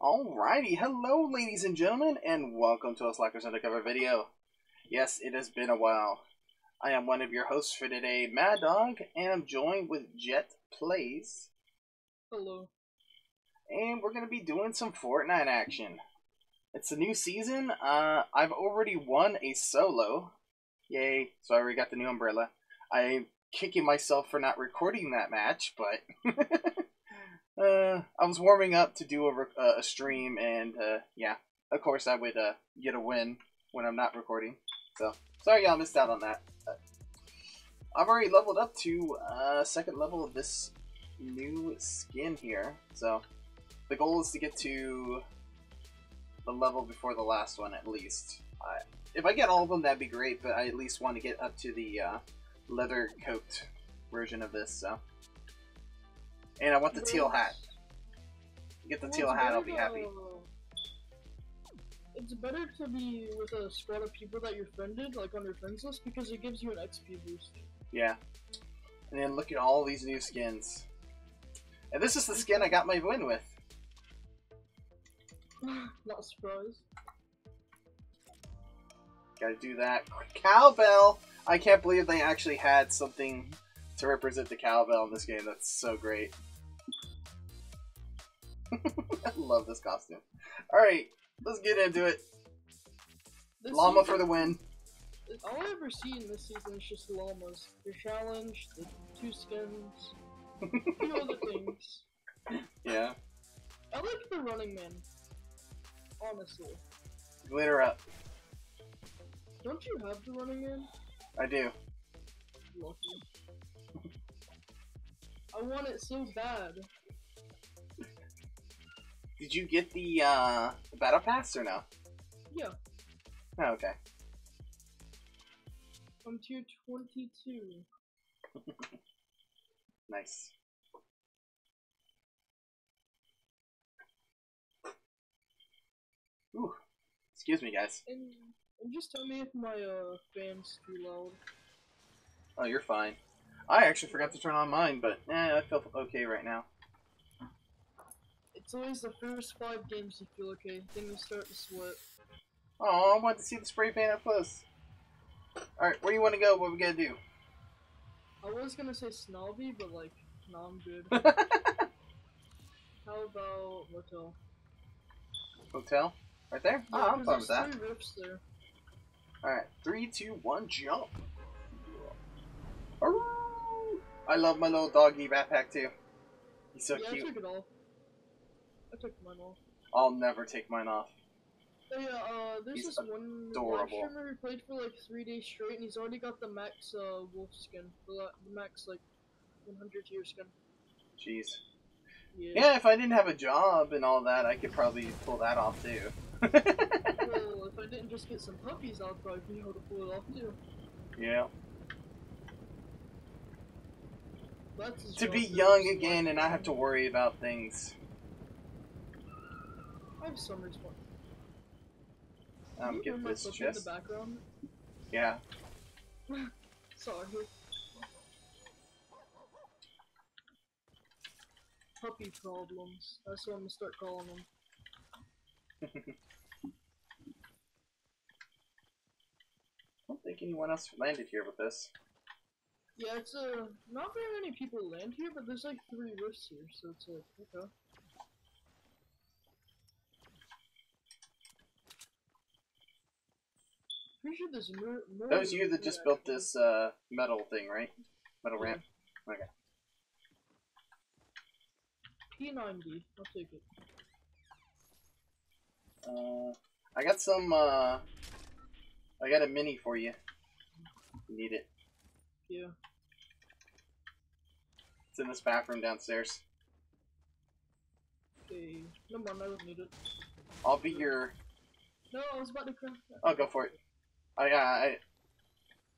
Alrighty, hello ladies and gentlemen, and welcome to a Slackers Undercover video. Yes, it has been a while. I am one of your hosts for today, Madog, and I'm joined with Jett Plays, Hello. and we're going to be doing some Fortnite action. It's a new season, uh, I've already won a solo. Yay, so I already got the new umbrella. I'm kicking myself for not recording that match, but... Uh, I was warming up to do a, uh, a stream, and uh, yeah, of course I would uh, get a win when I'm not recording. So sorry y'all missed out on that. I've already leveled up to uh, second level of this new skin here. So the goal is to get to the level before the last one at least. I, if I get all of them, that'd be great. But I at least want to get up to the uh, leather coat version of this. So. And I want the teal hat. Get the teal hat, I'll be happy. It's better to be with a squad of people that you're friended, like on your friends list, because it gives you an XP boost. Yeah. And then look at all these new skins. And this is the skin I got my win with. Not surprised. Gotta do that. Cowbell! I can't believe they actually had something to represent the cowbell in this game. That's so great. I love this costume. Alright, let's get into it. This Llama season- for the win. All I've ever see in this season is just llamas. Your challenge, the two skins, a few other things. Yeah. I like the running man. Honestly. Glitter up. Don't you have the running man? I do. Lucky. I want it so bad. Did you get the, uh, the battle pass or no? Yeah, Oh, okay. I'm tier 22. Nice. Ooh. Excuse me, guys. And, and just tell me if my uh fan's too loud. Oh, you're fine. I actually forgot to turn on mine, but eh, I feel okay right now. It's always the first five games you feel okay, then you start to sweat. Oh, I want to see the spray paint up close. Alright, where you want to go? What we gotta do? I was gonna say snobby, but like, no, I'm good. How about motel? Hotel? Right there? Yeah, oh, I'm fine with that. three rifts there. Alright, three, two, one, jump. I love my little doggy backpack too. He's so yeah, cute. I took it off. I took mine off. I'll never take mine off. Oh yeah, uh, there's He's this one live adorable. streamer who played for like three days straight, and he's already got the max uh, wolf skin, the, max like 100 tier skin. Jeez. Yeah. Yeah, if I didn't have a job and all that, I could probably pull that off too. Well, if I didn't just get some puppies, I'd probably be able to pull it off too. yeah. That's To be young again and not have to worry about things. I have some response. Um, Can you get this puppy in the chest. background? Yeah. Sorry. Puppy problems. That's what I'm gonna start calling them. I don't think anyone else landed here with this. Yeah, it's uh, not very many people land here, but there's like three rifts here, so it's like, okay. Pretty sure there's more. more That was you that just built this uh, metal thing, right? Metal Yeah. ramp. Okay. P90. I'll take it. Uh, I got some. Uh, I got a mini for you. You need it. Yeah. It's in this bathroom downstairs. Okay. No mind, I don't need it. I'll be your. No, I was about to craft that. Oh, go for it. I. Uh, I.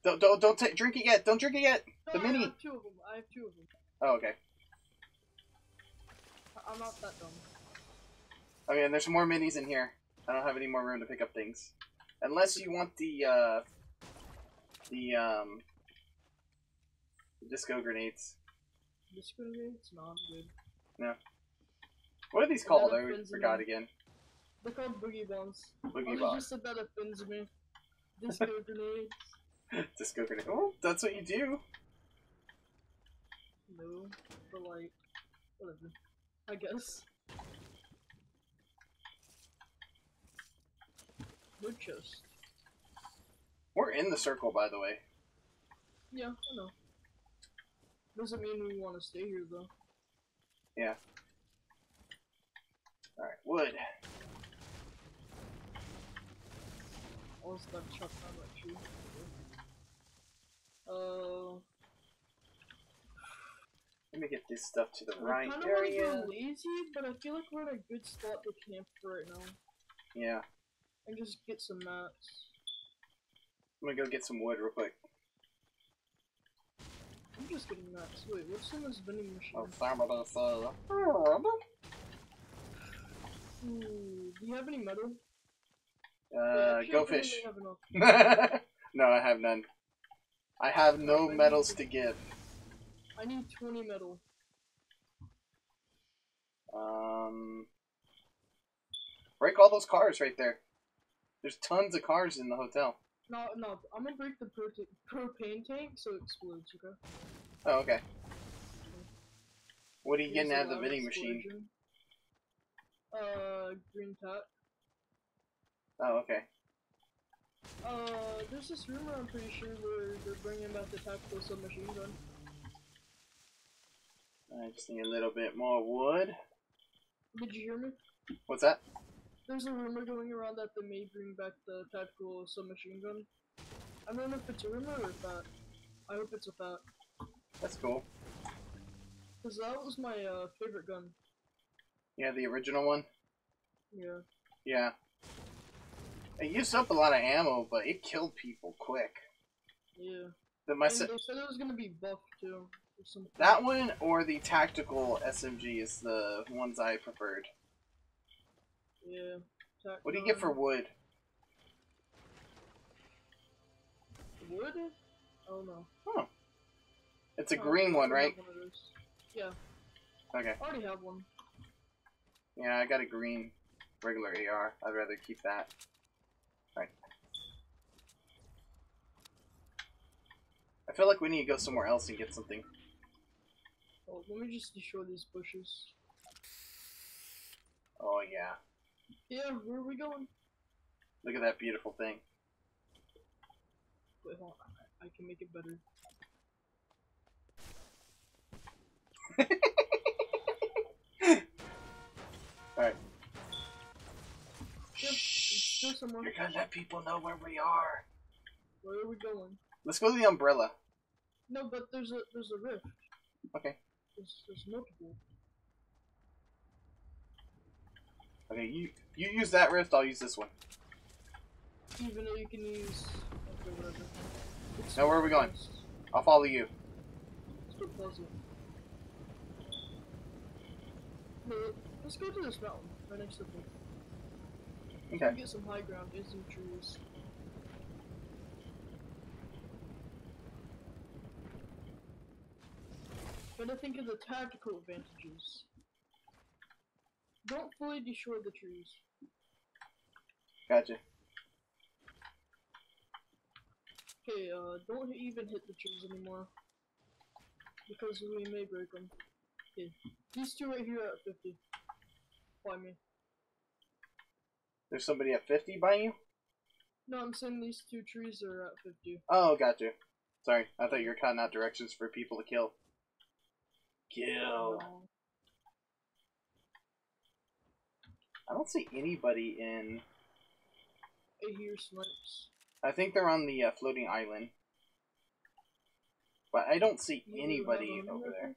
Don't don't don't take drink it yet. Don't drink it yet. No, the I mini. have two of them. I have two of them. Oh, okay. I- I'm not that dumb. Okay, and there's more minis in here. I don't have any more room to pick up things. Unless you want the, uh, the, um, disco grenades. Disco grenades? No, I'm good. No. What are these called? I forgot again. They're called boogie bombs. Boogie I bombs. just said that offends me. Disco grenades. Disco grenade. Oh, that's what you do. No, but like, whatever. I guess. Wood chest. We're in the circle, by the way. Yeah, I know. Doesn't mean we want to stay here though. Yeah. Alright, wood. Chop down that tree. Uh, Let me get this stuff to the I right kind of want to go lazy, but I feel like we're in a good spot to camp for right now. Yeah. And just get some mats. I'm gonna go get some wood real quick. I'm just getting mats. Wait, what's in this vending machine? Oh, this, uh... Ooh, do you have any metal? Uh, go I think I fish. may have enough. no, I have none. I have no need to- give. I need 20 metal. Um, break all those cars right there. There's tons of cars in the hotel. No, no, I'm gonna break the propane tank so it explodes, okay? Oh, okay. What are you Use getting out of the vending machine? Uh, green tack. Oh, okay. Uh, there's this rumor I'm pretty sure where they're bringing back the tactical submachine gun. I just need a little bit more wood. Did you hear me? What's that? There's a rumor going around that they may bring back the tactical submachine gun. I don't know if it's a rumor or a fact. I hope it's a fact. That's cool. Cause that was my uh, favorite gun. Yeah, the original one. Yeah. Yeah. It used up a lot of ammo, but it killed people quick. Yeah. My and they said it was gonna be buffed too. That one or the tactical SMG is the ones I preferred. Yeah. Tac What do you get for wood? wood? Oh no. Huh. It's a Oh, green one, right? one. Yeah, Okay. I already have one. Yeah, I got a green regular AR. I'd rather keep that. Alright. I feel like we need to go somewhere else and get something. Oh, let me just destroy these bushes. Oh yeah. Yeah, where are we going? Look at that beautiful thing. Wait, hold on. I, I can make it better. Alright. Yep, let's go somewhere. You're gonna let people know where we are. Where are we going? Let's go to the umbrella. No, but there's a there's a rift. Okay. There's, there's multiple. Okay, you you use that rift, I'll use this one. Even though you can use okay, whatever. It's Now, where are we going? I'll follow you. No, let's go to this mountain right next to the Okay. Get some high ground, get some trees. Gotta think of the tactical advantages. Don't fully destroy the trees. Gotcha. Okay, uh, don't even hit the trees anymore. Because we may break them. Okay, these two right here are at 50. By me. There's somebody at 50 by you? No, I'm saying these two trees are at 50. Oh, gotcha. Sorry, I thought you were cutting out directions for people to kill. Kill. I don't see anybody in. I hear snipes. I think they're on the uh, floating island. But I don't see You anybody over there.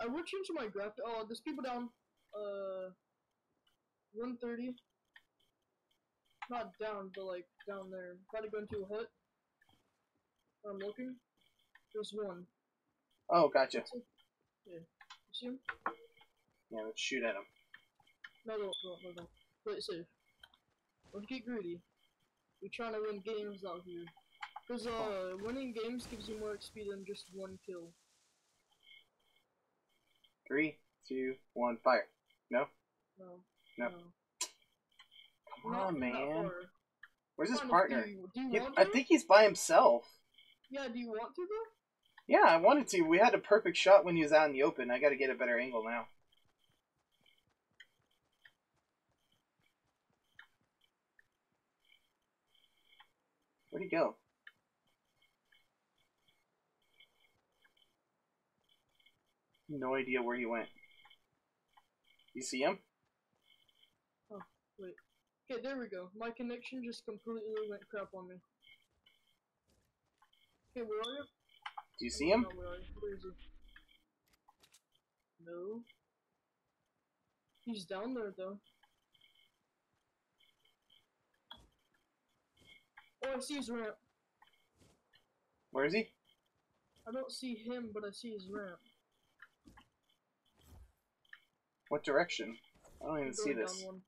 I will change my graph. Oh, there's people down. Uh, 130. Not down, but like down there. Gotta go into a hut. I'm looking. There's one. Oh, gotcha. You see him? Yeah, let's shoot at him. No, no, no, no, no. Play it safe. Don't get greedy. We're trying to win games out here. Cause uh, winning games gives you more XP than just one kill. Three, two, one, fire. No? No. No. no. Come Not on, man. Where's his partner? Do you, do you He- I think he's by himself. Yeah, do you want to though? Yeah, I wanted to. We had a perfect shot when he was out in the open. I got to get a better angle now. Where'd he go? No idea where he went. You see him? Oh, wait. Okay, there we go. My connection just completely went crap on me. Okay, where are you? Do you see him? No, where are you? Where is he? No. He's down there though. Oh, I see his ramp. Where is he? I don't see him, but I see his ramp. What direction? I don't even see this. one.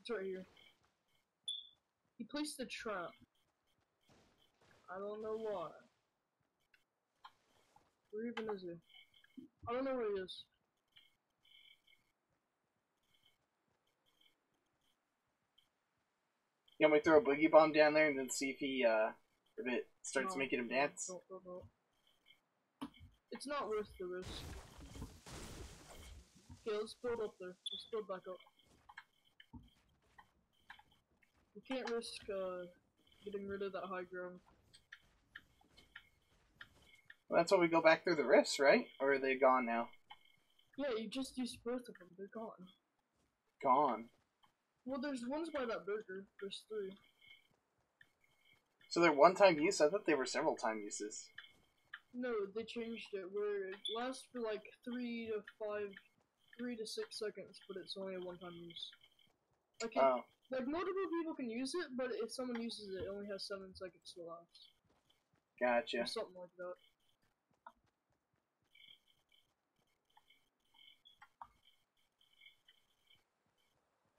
It's right here. He placed the trap. I don't know why. Where even is he? I don't know where he is. You want me to throw a boogie bomb down there and then see if he, uh, if it starts No, making him dance? don't, don't, don't. It's not worth the risk. Okay, let's build up there. Let's build back up. We can't risk uh, getting rid of that high ground. Well, that's why we go back through the rifts, right? Or are they gone now? Yeah, you just used both of them. They're gone. Gone. Well, there's ones by that burger. There's three. So they're one-time use? I thought they were several-time uses. No, they changed it where it lasts for like three to five, three to six seconds, but it's only a one-time use. Like, it, Oh, like multiple people can use it, but if someone uses it, it only has seven seconds to last, gotcha. or something like that.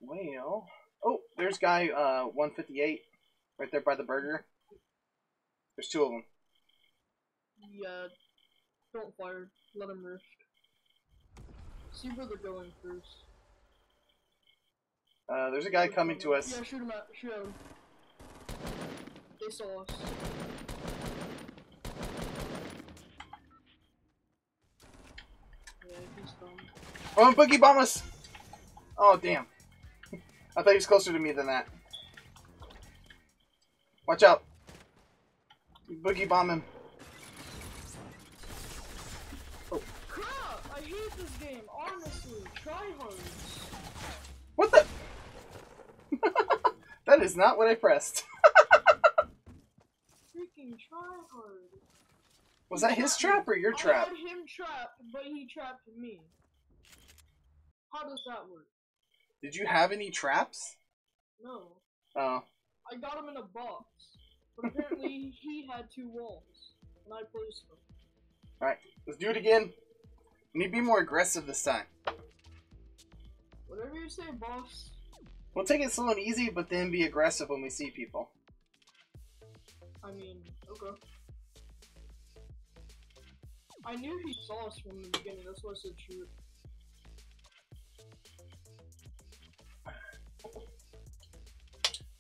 Well, oh, there's guy uh 158 right there by the burger. There's two of them. Yeah, don't fire. Let them rift. See where they're going first. Uh, there's a guy coming to us. Yeah, shoot him at. Shoot him. They saw us. Yeah, he's. Oh, boogie bomb us! Oh, damn. I thought he was closer to me than that. Watch out. Boogie bomb him. Oh. Crap! I hate this game, honestly. Try hard. What the? that is not what I pressed. Freaking try hard. Was that his trap or your trap? I had him trapped, but he trapped me. How does that work? Did you have any traps? No. Oh. I got him in a box. But apparently he had two walls. And I placed them. Alright, let's do it again. We need to be more aggressive this time. Whatever you say, boss. We'll take it slow and easy, but then be aggressive when we see people. I mean, okay. I knew he saw us from the beginning, that's why I said shoot.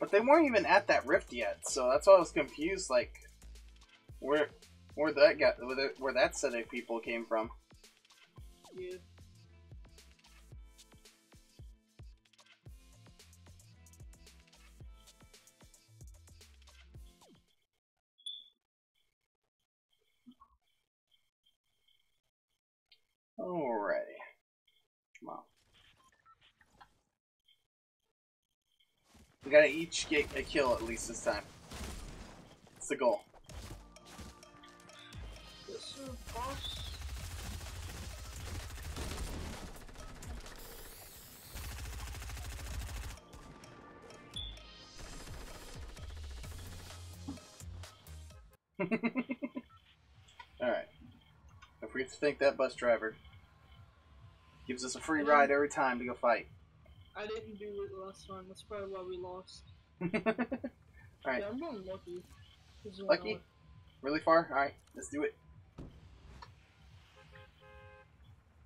But they weren't even at that rift yet, so that's why I was confused. Like, where, where that got, where, that- set of people came from. Yeah. We gotta each get a kill at least this time. It's the goal. Yes, sir, boss. Alright. Don't forget to thank that bus driver. Gives us a free ride every time to go fight. I didn't do it last time, that's probably why we lost. Alright, Yeah, I'm going lucky. This is one Lucky? really far? Alright, let's do it.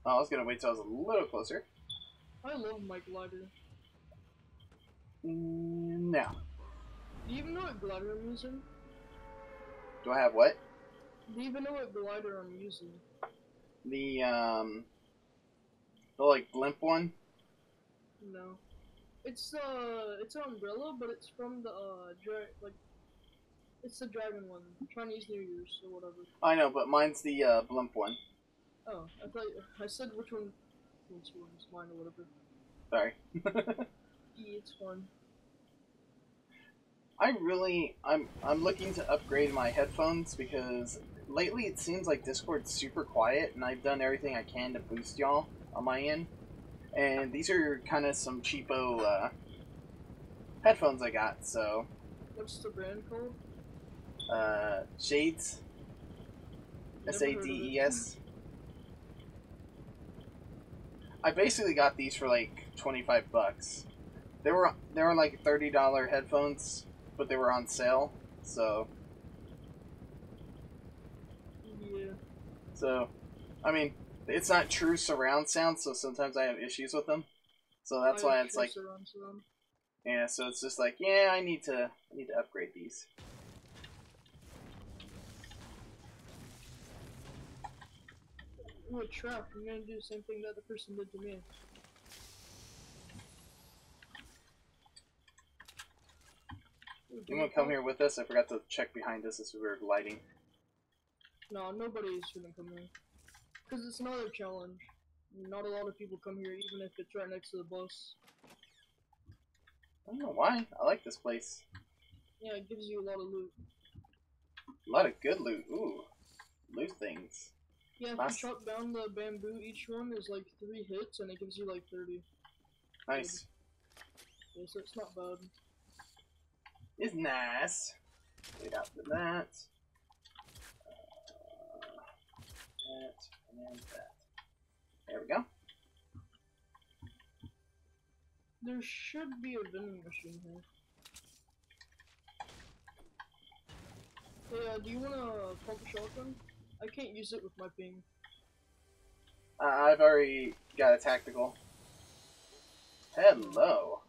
Oh, I was gonna wait till I was a little closer. I love my glider. Mm, no. Do you even know what glider I'm using? Do I have what? Do you even know what glider I'm using? The um, the like blimp one. No. It's uh, it's an umbrella, but it's from the uh, dra- like, it's the dragon one, Chinese New Year's or whatever. I know, but mine's the uh, blimp one. Oh, I thought I said which one. Which one's mine or whatever. Sorry. E, it's fun. I really, I'm, I'm looking to upgrade my headphones because lately it seems like Discord's super quiet, and I've done everything I can to boost y'all on my end. And these are kind of some cheapo uh, headphones I got. So, What's the brand called? uh, Shades, S A D. E S. I basically got these for like twenty five bucks. They were they were like thirty dollar headphones, but they were on sale. So Yeah. so, I mean, it's not true surround sound, so sometimes I have issues with them. So that's I why it's like on some. yeah. So it's just like yeah, I need to I need to upgrade these. Ooh, a trap. I'm gonna do the same thing that the person did to me. You want to come here with us? I forgot to check behind us as we were gliding. No, nobody shouldn't come here. Because it's another challenge. Not a lot of people come here, even if it's right next to the bus. I don't know why. I like this place. Yeah, it gives you a lot of loot. A lot of good loot. Ooh, loot things. Yeah, if Nice. you chop down the bamboo, each one is like three hits, and it gives you like 30. Nice. Yeah, so it's not bad. It's nice. Wait after that. Uh, that and that. There we go. There should be a vending machine here. Hey, uh, do you want to pump a shotgun? I can't use it with my ping. Uh, I've already got a tactical. Hello.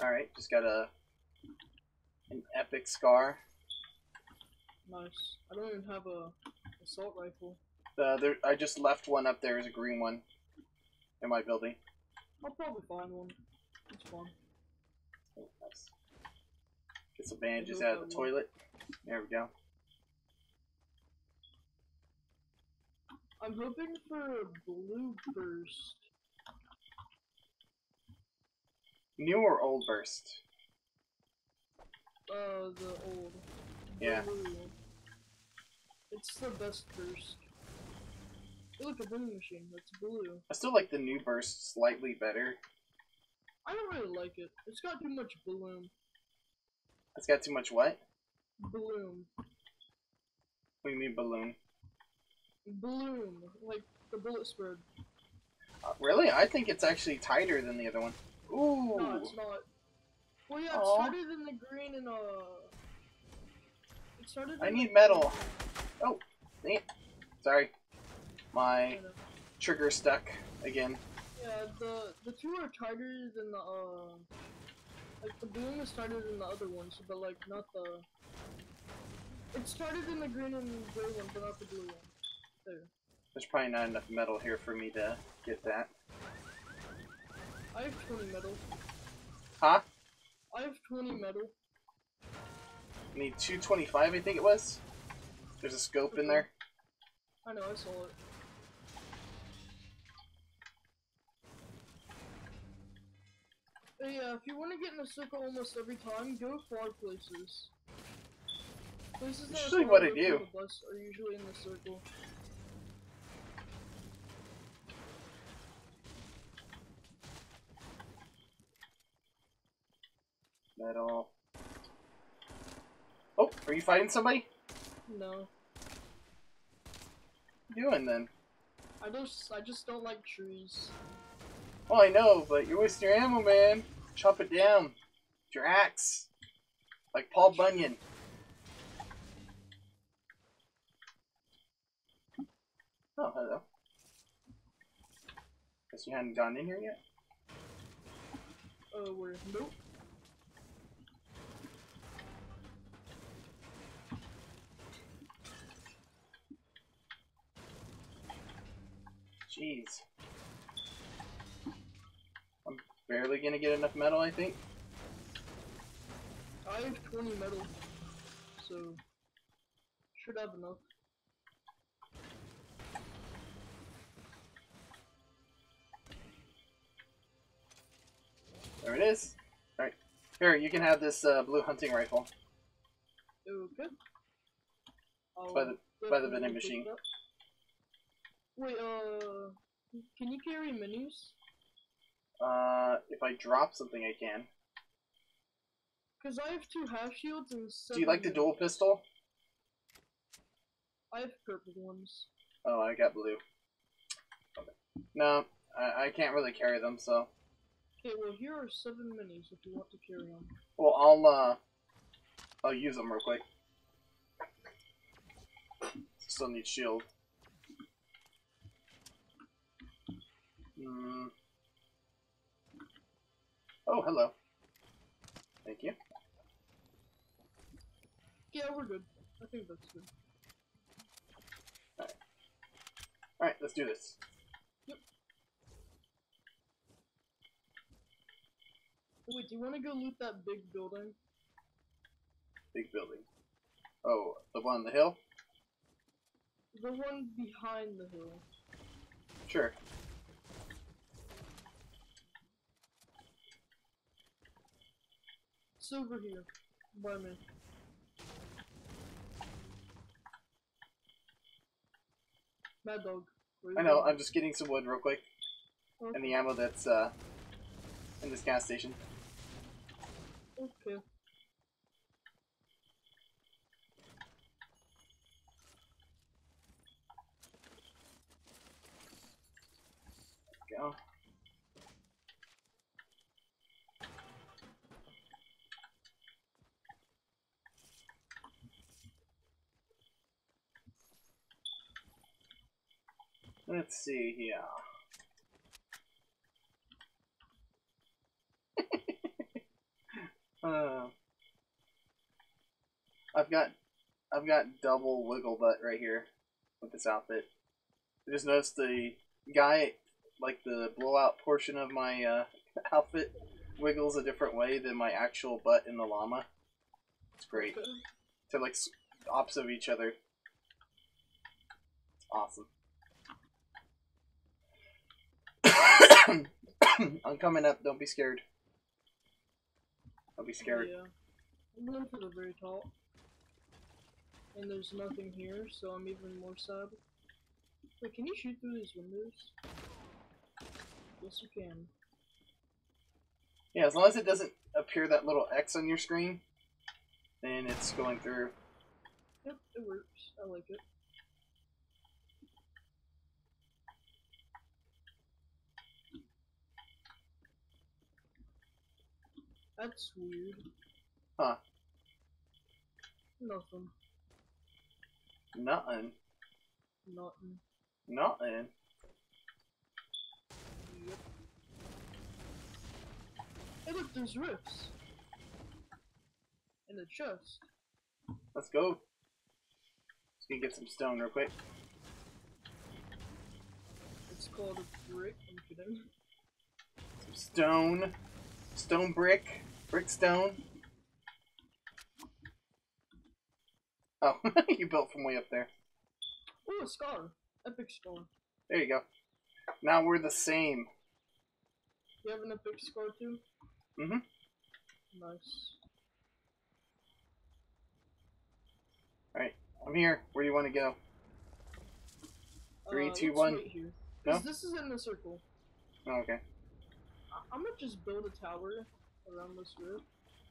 Alright, just got a an epic scar. Nice. I don't even have a assault rifle. Uh, there, I just left one up there as a green one in my building. I'll probably find one. It's fun. Oh, nice. Get some bandages out of the toilet. There we go. I'm hoping for a blue burst. New or old burst? Uh, the old. Yeah. Blue. It's the best burst. Hey, look, a vending machine. That's blue. I still like the new burst slightly better. I don't really like it. It's got too much bloom. It's got too much what? Bloom. What do you mean balloon? Bloom. Like the bullet spread. Uh, really? I think it's actually tighter than the other one. Ooh. No, it's not. Well, yeah, it Aw. started in the green and, uh. It started I need metal. Oh. Sorry. My trigger stuck again. Yeah, the the two are tighter than the uh like the bloom is tighter than the other ones, but like not the it started in the green and gray one, but not the blue one. There. There's probably not enough metal here for me to get that. I have twenty metal. Huh? I have twenty metal. I need 225, I think it was. There's a scope in there. I know, I saw it. Uh, if you want to get in a circle almost every time, go far places. Places that are Usually far what I do. the bus are usually in the circle. Metal. Oh, are you fighting somebody? No, What are you doing then? I just I just don't like trees. Well, I know, but you're wasting your ammo, man. Chop it down. With your axe. Like Paul Bunyan. Oh, hello. Guess you hadn't gone in here yet? Uh, where? Nope. Jeez. I'm barely gonna get enough metal, I think. I have 20 metal, so should have enough. There it is. Alright. Here, you can have this uh, blue hunting rifle. Okay. I'll By the- by the vending machine. Wait, uh, can you carry minis? Uh, if I drop something, I can. Cause I have two half shields and seven... Do you like the dual pistol? I have purple ones. Oh, I got blue. Okay. No, I, I can't really carry them, so. Okay, well here are seven minis if you want to carry them. Well, I'll, uh, I'll use them real quick. Still need shield. Hmm. Hello. Thank you. Yeah, we're good. I think that's good. Alright, let's do this. Wait, do you want to go loot that big building? Big building. Oh, the one on the hill? The one behind the hill. Sure. It's over here. By me. Madog. I know? I'm just getting some wood real quick. Okay. And the ammo that's, uh, in this gas station. Okay. Go. Let's see here. uh, I've got I've got double wiggle butt right here with this outfit. I just noticed the guy like the blowout portion of my uh, outfit wiggles a different way than my actual butt in the llama. It's great. They're like opposite of each other. Awesome. I'm coming up. Don't be scared. Don't be scared. Yeah. I'm going for the very top. And there's nothing here, so I'm even more sad. Wait, can you shoot through these windows? Yes, you can. Yeah, as long as it doesn't appear that little X on your screen, then it's going through. Yep, it works. I like it. That's weird. Huh. Nothing. Nothing. Nothing. Nothing. Yep. Hey look, there's rifts. In the chest. Let's go. Just gonna get some stone real quick. It's called a brick. I'm kidding. Some stone. Stone brick. Brick stone. Oh, you built from way up there. Oh, a scar. Epic scar. There you go. Now we're the same. You have an epic scar too? Mm-hmm. Nice. Alright, I'm here. Where do you want to go? Three, uh, two, one. No? This is in the circle. Oh, okay. I'm gonna just build a tower around this roof.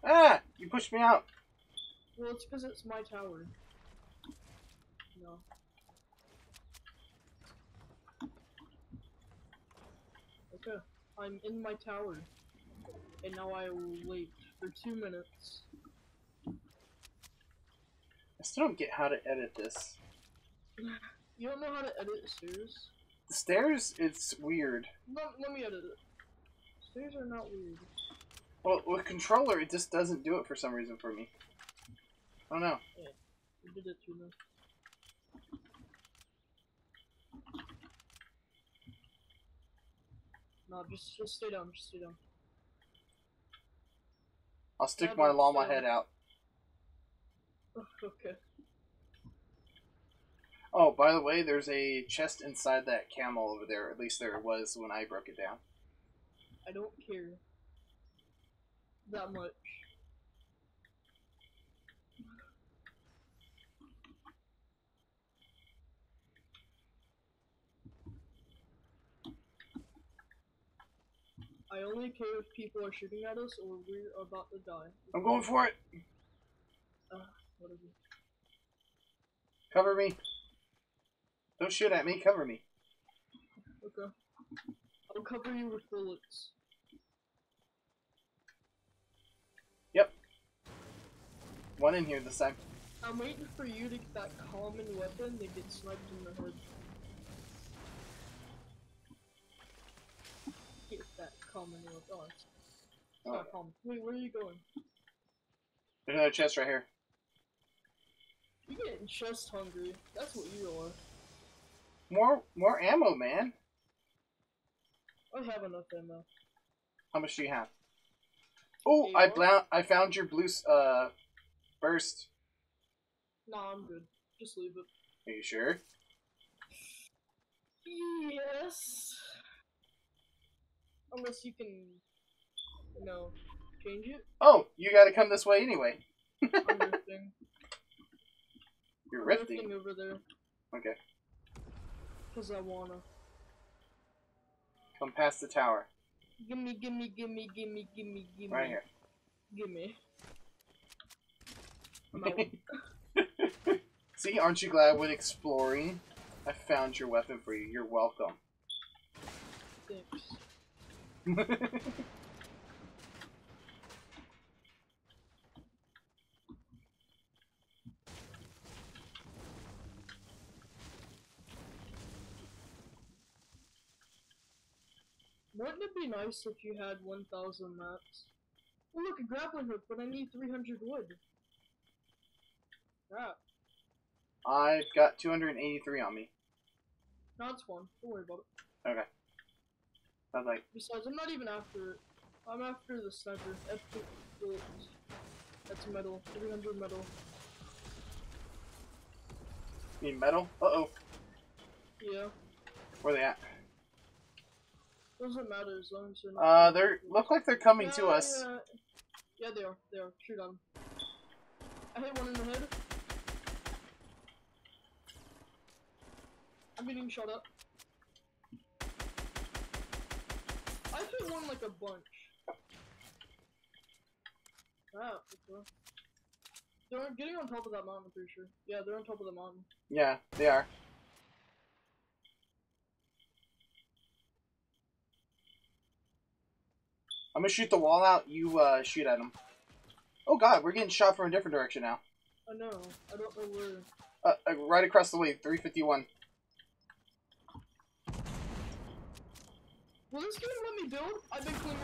Ah! You pushed me out. Well, it's because it's my tower. No. Okay, I'm in my tower. And now I will wait for two minutes. I still don't get how to edit this. You don't know how to edit stairs? The stairs, it's weird. Let, let me edit it. Stairs are not weird. Well, with controller, it just doesn't do it for some reason for me. I don't know. You did it too much. No, just just stay down, just stay down. I'll stick Yeah, my llama head out. okay. Oh, by the way, there's a chest inside that camel over there. At least there was when I broke it down. I don't care. That much. I only care if people are shooting at us or we're about to die. I'm going for it. Ah, Whatever. Cover me. Don't shoot at me. Cover me. Okay. I'll cover you with bullets. One in here this time. I'm waiting for you to get that common weapon that gets sniped in the head. Get that common weapon. Oh, Oh. not common. Wait, where are you going? There's another chest right here. You're getting chest hungry. That's what you are. More, more ammo, man. I have enough ammo. How much do you have? Oh, I I found your blue s- uh, uh burst. Nah, I'm good. Just leave it. Are you sure? Yes. Unless you can, you know, change it. Oh, you got to come this way anyway. I'm rifting. You're I'm rifting. rifting over there. Okay, Cause I wanna. come past the tower Gimme, gimme, gimme, gimme, gimme, gimme. right here. Gimme. See, aren't you glad when exploring? I found your weapon for you. You're welcome. Wouldn't it be nice if you had 1,000 mats? Oh look, a grappling hook, but I need 300 wood. Crap. I've got 283 on me. That's one. Don't worry about it. Okay. I was like, Besides, I'm not even after it. I'm after the sniper. That's metal. 300 metal. need metal? Uh oh. Yeah. Where they at? Doesn't matter as long as they're not. Uh, they look like they're coming to us. Yeah. yeah, they are. They are. Shoot on. I hit one in the head. I'm getting shot up. I hit one like a bunch. Ah, okay. They're getting on top of that mountain, I'm pretty sure. Yeah, they're on top of the mountain. Yeah, they are. I'm gonna shoot the wall out. You uh, shoot at them. Oh God, we're getting shot from a different direction now. I know. I don't know where. Uh, uh, right across the way, 351. Will this game let me build? I've been cleared.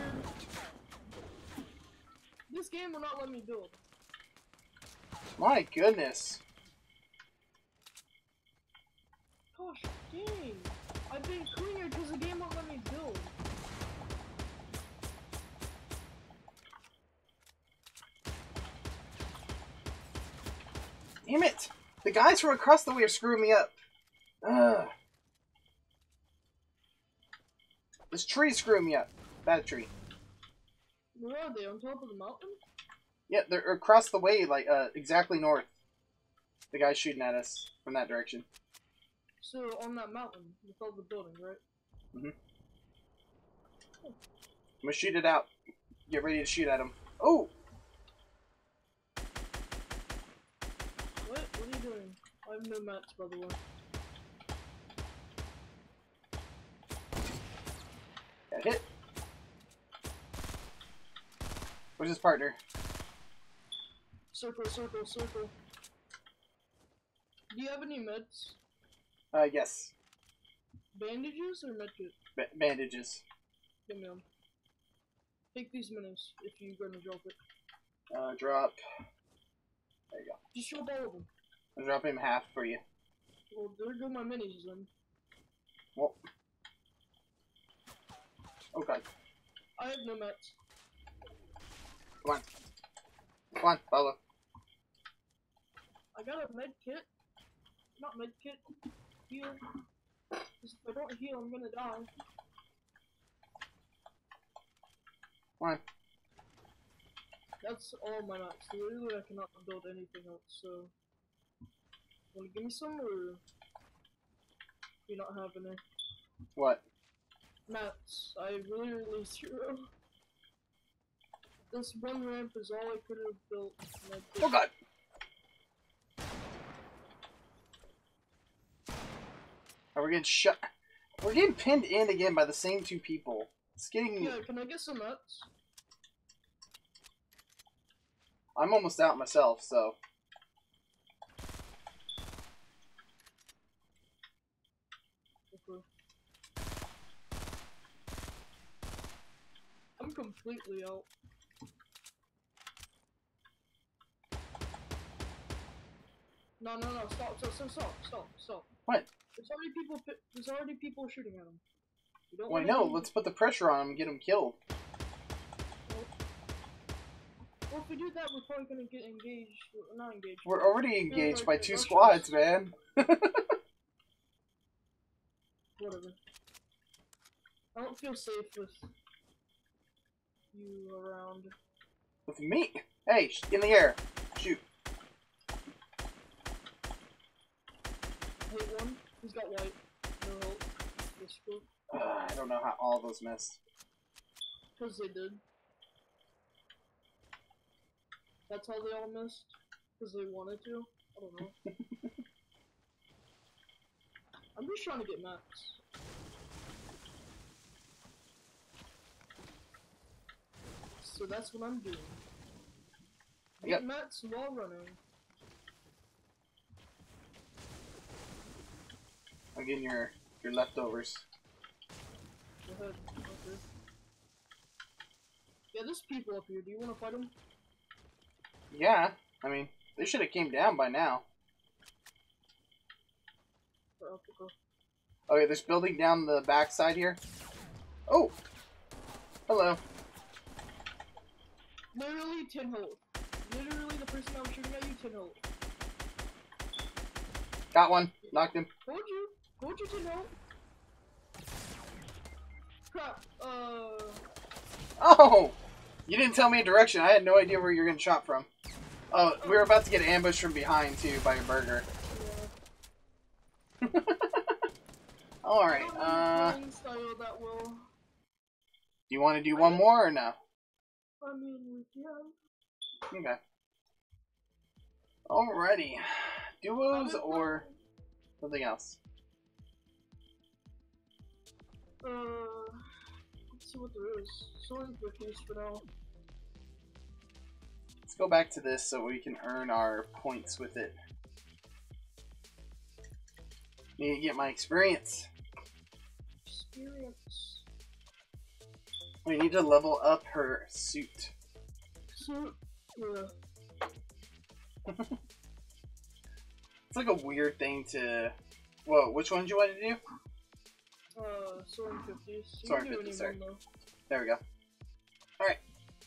This game will not let me build. My goodness. Gosh dang. I've been cleared because the game won't let me build. Damn it! The guys from across the way are screwing me up. Ugh. This tree's screwing me up. Bad tree. Where are they? On top of the mountain? Yeah, they're across the way, like uh, exactly north. The guy's shooting at us from that direction. So on that mountain with all the buildings, right? Mm-hmm. I'm gonna shoot it out. Get ready to shoot at him. Oh! What? What are you doing? I have no mats, by the way. Got hit. Where's his partner? Circle, circle, circle. Do you have any meds? Uh, yes. Bandages or medkit? Ba bandages. Give me them. Take these minis if you're gonna drop it. Uh, drop. There you go. Just drop all of them. I'll drop him half for you. Well, there go my minis then. Well. God. I have no mats. Come on. Come on, follow. I got a med kit. Not med kit. Heal. if I don't heal, I'm gonna die. On. That's all my mats. Literally, I cannot build anything else, so... Wanna give me some, or... You not have any? What? Mats. I really, really zero. This one ramp is all I could have built. Oh god! Oh, Are we getting shut? We're getting pinned in again by the same two people. It's getting. Yeah, can I get some mats? I'm almost out myself, so. Okay. I'm completely out. No, no, no! Stop! Stop! Stop! Stop! Stop! Stop! What? There's already people. There's already people shooting at him. Well, I know. Let's put the pressure on him and get him killed. Well, if we do that, we're probably gonna get engaged. Not engaged. We're already engaged by two Russians. squads, man. Whatever. I don't feel safe with you around. With me. Hey, in the air. Shoot. Hit one. He's got white. No help. This. Uh, I don't know how all those missed. Because they did. That's how they all missed? Because they wanted to? I don't know. I'm just trying to get maps. So that's what I'm doing. Get Yep. mats while running. I'm getting your your leftovers. Go ahead. Okay. Yeah, there's people up here. Do you want to fight them? Yeah. I mean, they should have came down by now. Oh, okay, there's building down the backside here. Oh. Hello. Literally 10 health. Literally the person I was shooting at you, 10 health. Got one. Knocked him. Told you. Told you 10 health. Crap. Uh. Oh! You didn't tell me a direction. I had no idea where you were gonna shot from. Oh, we were about to get ambushed from behind too by a burger. Yeah. Don't know uh, style that well. do you want to do one more or no? I mean, we can. Okay. Alrighty. Duos or something else? Uh. Let's see what there is. Soaring cookies for now. Let's go back to this so we can earn our points with it. Need to get my experience. Experience. We need to level up her suit. Yeah. It's like a weird thing to. Whoa, which one do you want to do? Uh, soaring cookies. You Soaring 50s, anyone, though. There we go. Alright.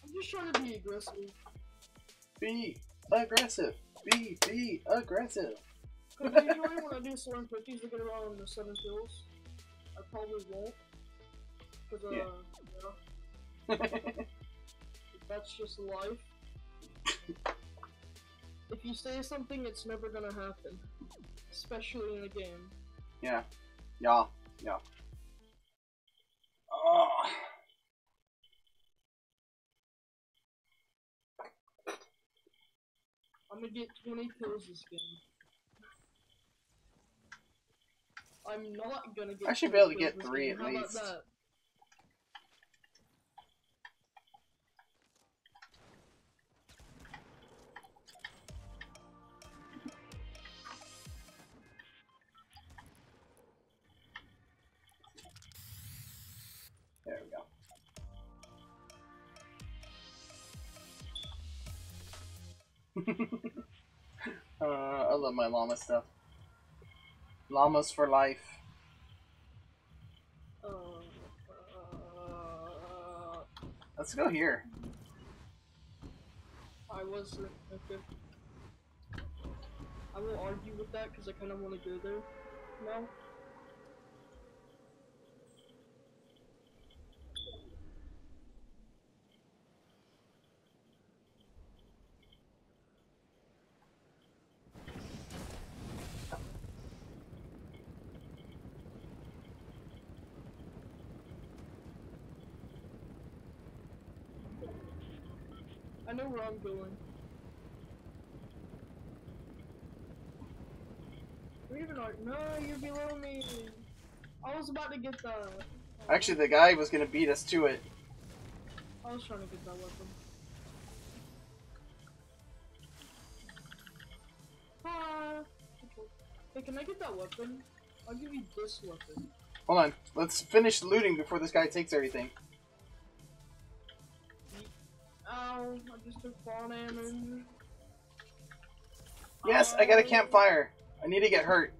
I'm just trying to be aggressive. Be aggressive. Be be aggressive. Because usually when I do soaring cookies, I get around the seven kills. I probably won't. Because, uh, Yeah. that's just life. if you say something, it's never gonna happen. Especially in a game. yeah. Yeah. Yeah. Ah. Oh. I'm gonna get 20 kills this game. I'm not gonna get I should be able to get three game. at How least. uh, I love my llama stuff. Llamas for life. Uh, uh, Let's go here. I was okay. I won't argue with that because I kind of want to go there now. I know where I'm going. Where even are? No, you're below me. I was about to get the. Actually, the guy was gonna beat us to it. I was trying to get that weapon. Ah. Hey, can I get that weapon? I'll give you this weapon. Hold on. Let's finish looting before this guy takes everything. Ow! I just took fall damage. Yes, I got a um, campfire. I need to get hurt.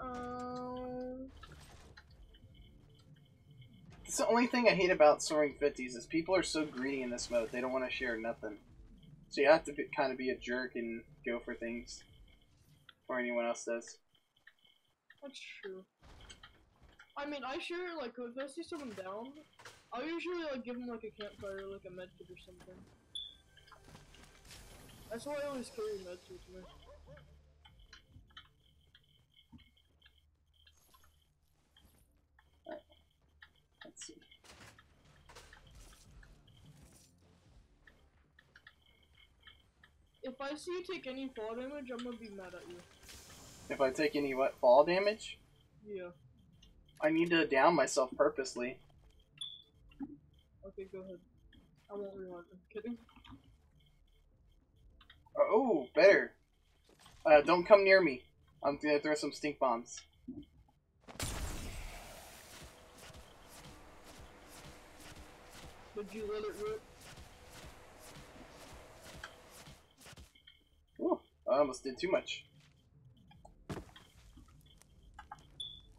Ow. It's the only thing I hate about soaring 50s is people are so greedy in this mode. They don't want to share nothing. So you have to be, kind of be a jerk and go for things. Or anyone else does. That's true. I mean, I sure like if I see someone down, I'll usually like give them like a campfire, like a medkit or something. That's why I always carry meds with me. Let's see. If I see you take any fall damage, I'm gonna be mad at you. If I take any what fall damage, Yeah. I need to down myself purposely. Okay, go ahead. I won't rewind. I'm kidding. Oh, better. Uh, don't come near me. I'm gonna throw some stink bombs. Did you let it rip? Ooh, I almost did too much.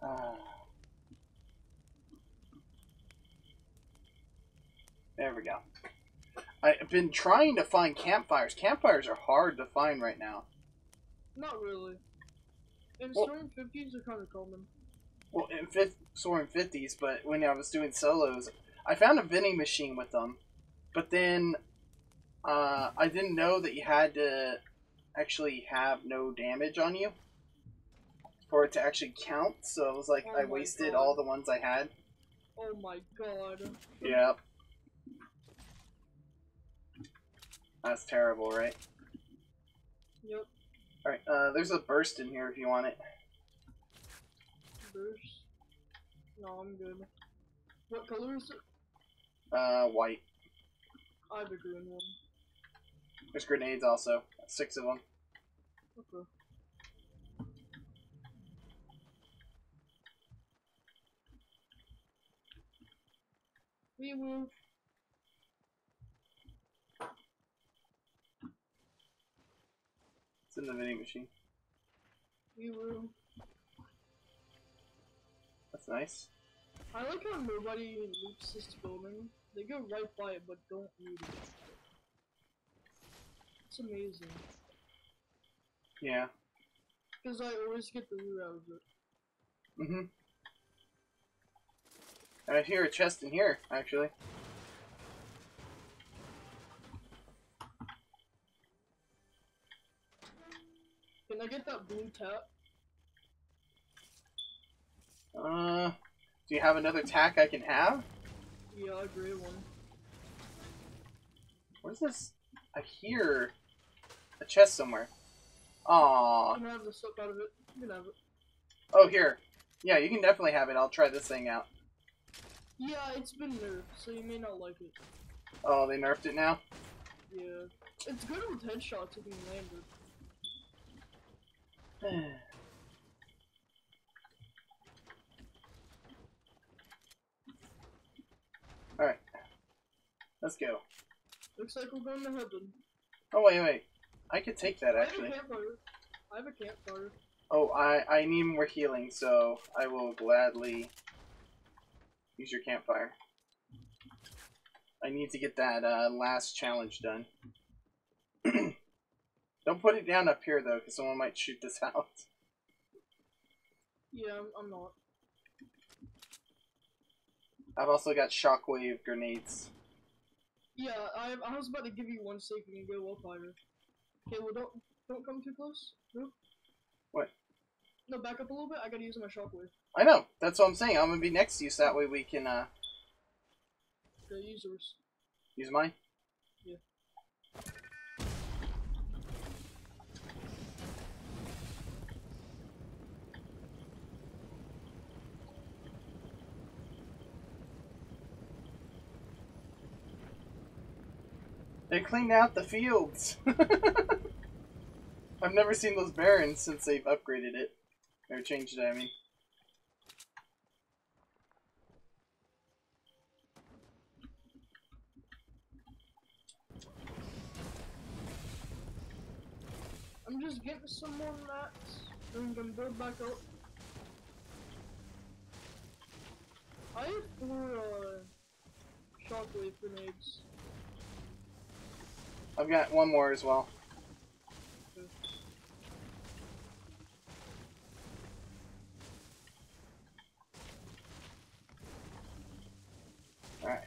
Ah. There we go. I've been trying to find campfires. Campfires are hard to find right now. Not really. In Well- Storm 50s, they're kind of common. Well, in fifth, soaring fifties, but when I was doing solos, I found a vending machine with them, but then uh, I didn't know that you had to actually have no damage on you for it to actually count. So it was like Oh I wasted God. all the ones I had. Oh my god. Yep. That's terrible, right? Yep. All right. Uh, there's a burst in here if you want it. Burst. No, I'm good. What color is it? Uh, white. I have a green one. There's grenades also. Six of them. Okay. We move. In the vending machine. We move. That's nice. I like how nobody even loops this building. They go right by it but don't need it. It's amazing. Yeah. Because I always get the loot out of it. Mm-hmm. I hear a chest in here, actually. I get that blue tap? Uh, do you have another tack I can have? Yeah, a gray one. Where's this? I hear a chest somewhere. Aw. I'm gonna have the stuff out of it. You can have it. Oh, here. Yeah, you can definitely have it. I'll try this thing out. Yeah, it's been nerfed, so you may not like it. Oh, they nerfed it now? Yeah. It's good with headshots if you land it. Alright. Let's go. Looks like we're going to heaven. Oh, wait, wait. I could take that actually. I have a campfire. I have a campfire. Oh, I I need more healing, so I will gladly use your campfire. I need to get that uh, last challenge done. Don't put it down up here though, because someone might shoot this out. Yeah, I'm, I'm not. I've also got shockwave grenades. Yeah, I I was about to give you one so you can go up higher. Okay, well don't don't come too close. No. What? No, back up a little bit. I gotta use my shockwave. I know. That's what I'm saying. I'm gonna be next to you, so that way we can uh, Okay, use yours. use mine. Yeah. They cleaned out the fields. I've never seen those barrens since they've upgraded it. Or changed it, I mean. I'm just getting some more mats. Then we can build back up. I have four uh, shockwave grenades. I've got one more as well. Alright.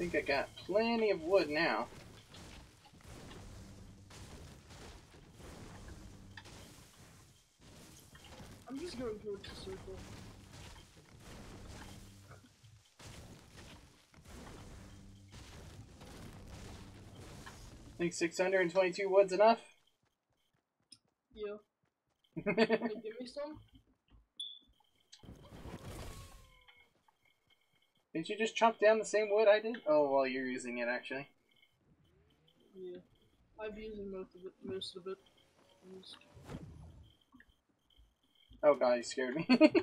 I think I got plenty of wood now. I'm just going towards the circle. think 622 wood's enough. Yeah. Can you give me some? Didn't you just chop down the same wood I did? Oh, well, you're using it actually. Yeah. I'm using most of it. Most of it. Used. Oh god, you scared me.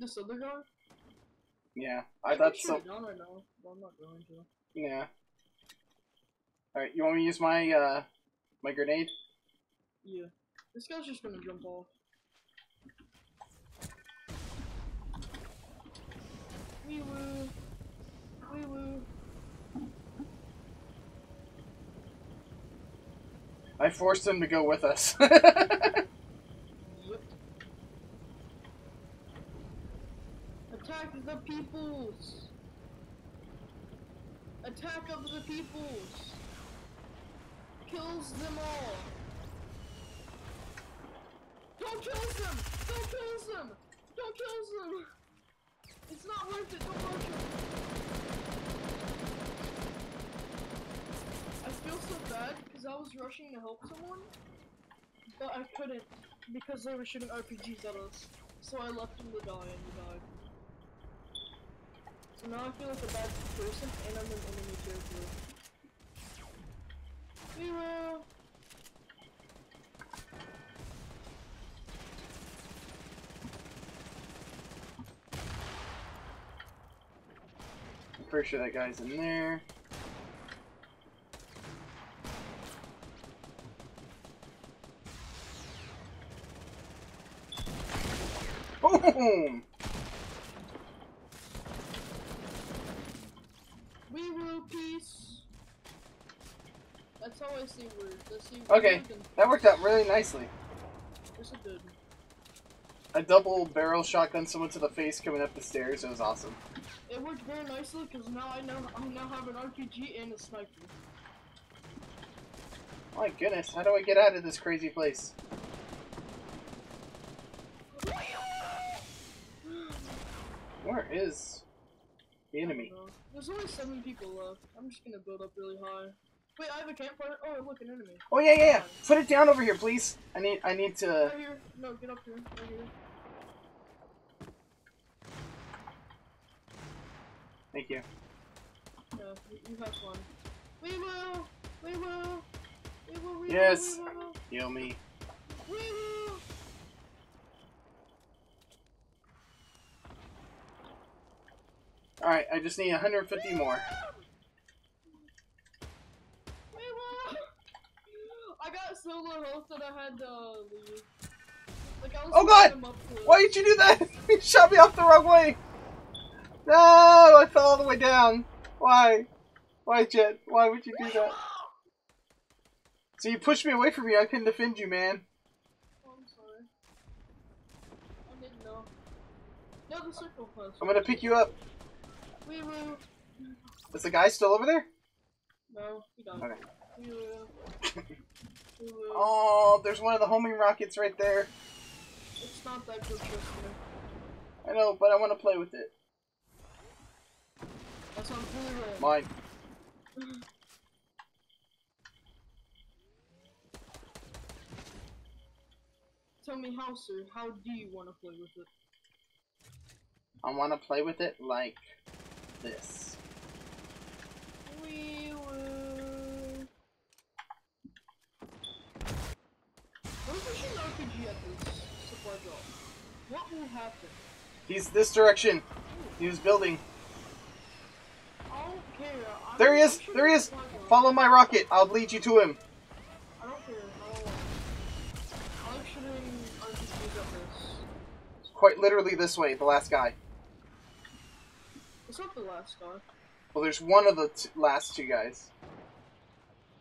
This other guy? yeah, I could thought so. it down right now, but I'm not going to. Yeah. Alright, you want me to use my, uh, my grenade? Yeah. This guy's just gonna jump off. Wee woo. Wee woo. I forced him to go with us. Attack the peoples! Attack of the peoples! Kills them all! Don't kill them! Don't kill them! Don't kill them! It's not worth it, don't them! I feel so bad because I was rushing to help someone, but I couldn't because they were shooting RPGs at us. So I left him to die and he died. So now I feel like a bad person and I'm an enemy character. We will. Pretty sure that guy's in there. Boom! We will peace. That's how I say words. I Okay. That worked out really nicely. Yes, it did. I double barrel shotgun someone to the face coming up the stairs. It was awesome. It worked very nicely because now I know I now have an RPG and a sniper. My goodness, how do I get out of this crazy place? Where is the enemy? There's only seven people left. I'm just gonna build up really high. Wait, I have a campfire. Oh, look, an enemy. Oh yeah, yeah, yeah. Put it down over here, please. I need, I need to. Right here. No, get up here. Right here. Thank you. Yeah, you, have fun. We will! We will! We will, we Yes. will, we will! Heal me. We will! Alright, I just need 150 more. We will! I got so low health that I had to leave. Like, I was Oh, God! picking him up close. Why did you do that? you shot me off the wrong way. No, I fell all the way down. Why? Why, Jett? Why would you do that? So you pushed me away from you. I couldn't defend you, man. Oh, I'm sorry. I didn't know. No, the circle plus. I'm gonna pick you up. We will. Is the guy still over there? No, we don't. Okay. We will. We will. Oh, there's one of the homing rockets right there. It's not that good. I know, but I want to play with it. That's on full Mine. Tell me how, sir. How do you want to play with it? I want to play with it like this. We will. What if we shoot an RPG at this supply drop? What will happen? He's this direction. He was building. I don't care. I There he is. There he is. Follow my rocket. I'll lead you to him. I don't care. I don't want. I like shooting RPGs at this. Quite literally this way. The last guy. It's not the last guy. Well, there's one of the t- last two guys.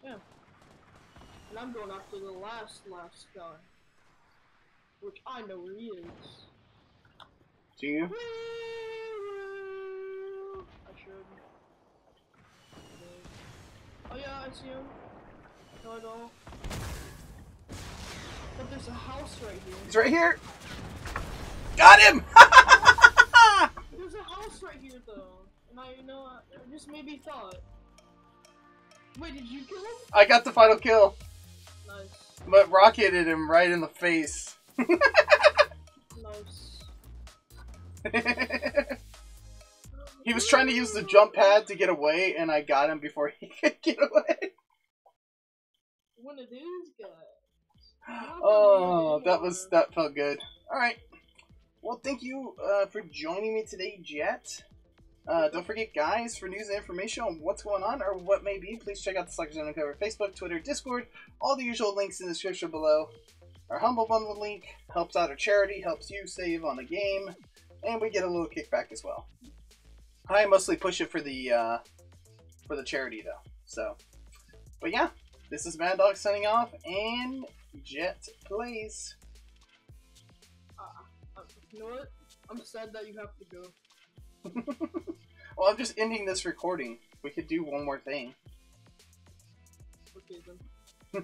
Yeah. And I'm going after the last, last guy. Which I know where he is. Do you? I should. See him. No, I don't. But there's a house right here. He's right here. Got him. There's a house right here though. And I, you know, it just made me thought. Wait, did you kill him? I got the final kill, Nice. but rocketed him right in the face. Nice. he was trying to use the jump pad to get away, and I got him before he could get away. One of these guys. Oh, that was that felt good. All right. Well, thank you uh, for joining me today, Jett. Uh, don't forget, guys, for news and information on what's going on or what may be, please check out the Slackers Undercover Facebook, Twitter, Discord, all the usual links in the description below. Our Humble Bundle link helps out our charity, helps you save on a game, and we get a little kickback as well. I mostly push it for the uh, for the charity though. So, but yeah, this is Madog signing off, and Jett Plays. Uh, you know what? I'm sad that you have to go. well, I'm just ending this recording. We could do one more thing. Okay then.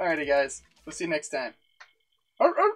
Alrighty, guys. We'll see you next time. Arr, arr.